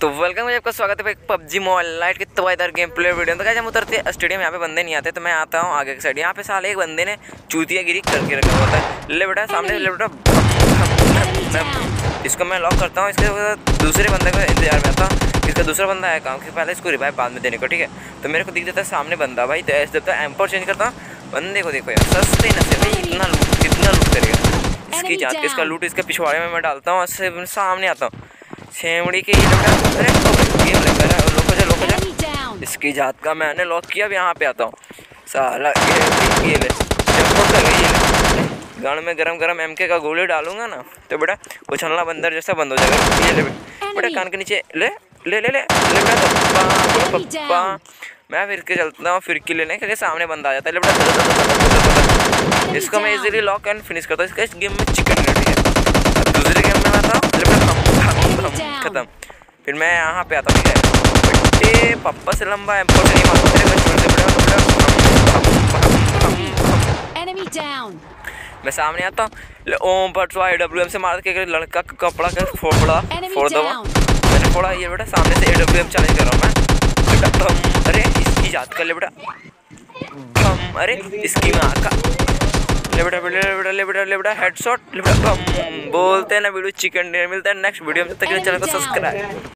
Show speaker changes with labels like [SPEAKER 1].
[SPEAKER 1] तो वेलकम आपका स्वागत है पबजी मोबाइल लाइट की तबाईदार गेम प्ले वीडियो तो क्या हम उतरते स्टेडियम यहाँ पे बंदे नहीं आते तो मैं आता हूँ आगे की साइड यहाँ पे साल एक बंदे ने चूतिया गिरी करके रखा हुआ था। ले बेटा सामने ले बेटा। मैं इसको मैं लॉक करता हूँ इसके दूसरे बंदे को इंतज़ार में आता हूँ। इसका दूसरा बंदा है काम कि पहले इसको रिवाइव बाद में देने को ठीक है? तो मेरे को दिख देता है सामने बंदा भाई तो ऐसे देता है एम्पोर चेंज करता हूँ बंदे को देखो यार सस्ते न से भाई इतना लूट कितना लूट करेगा। इसकी जात इसका लूट इसके पिछवाड़े में मैं डालता हूँ सामने आता हूँ। छेमड़ी के ये अरे गेम लग रहा है लोको जा लोको जा इसकी जात का मैंने लॉक किया अब यहाँ पे आता हूँ साला ये ये ले कर ये ले गन में गरम गरम एम का गोली डालूँगा ना तो बेटा उछलना बंदर जैसा बंद हो जाएगा ये ले बेटा कान के नीचे ले ले ले ले ले बेटा पप्पा मैं फिर के चलता हूँ फिर के लेने क्योंकि सामने बंदा आ जाता है बेटा इसको मैं इजीली लॉक एंड फिनिश करता हूँ इसका इस गेम में चिकन रेडी है दूसरे गेम में आता हूँ खत्म फिर मैं यहाँ पे आता हूँ ठीक है? पापा से लंबा है नहीं मारता तेरे मैं छोड़ दे मैं सामने आता हूँ ओम पर आई डब्ल्यू एम से मार के लड़का का कपड़ा का फोड़ा फोड़ दो। मैंने फोड़ा ये बेटा सामने से ए डब्ल्यू एम चैलेंज कर रहा हूँ मैं। बेटा कम अरे इसकी याद कर ले बेटा। अरे इसकी माँ का ले बेटा ले बेटा ले बेटा ले बेटा हेडशॉट ले बेटा कम। बोलते हैं ना वीडियो चिकन डिनर मिलता है नेक्स्ट वीडियो में तक चैनल को सब्सक्राइब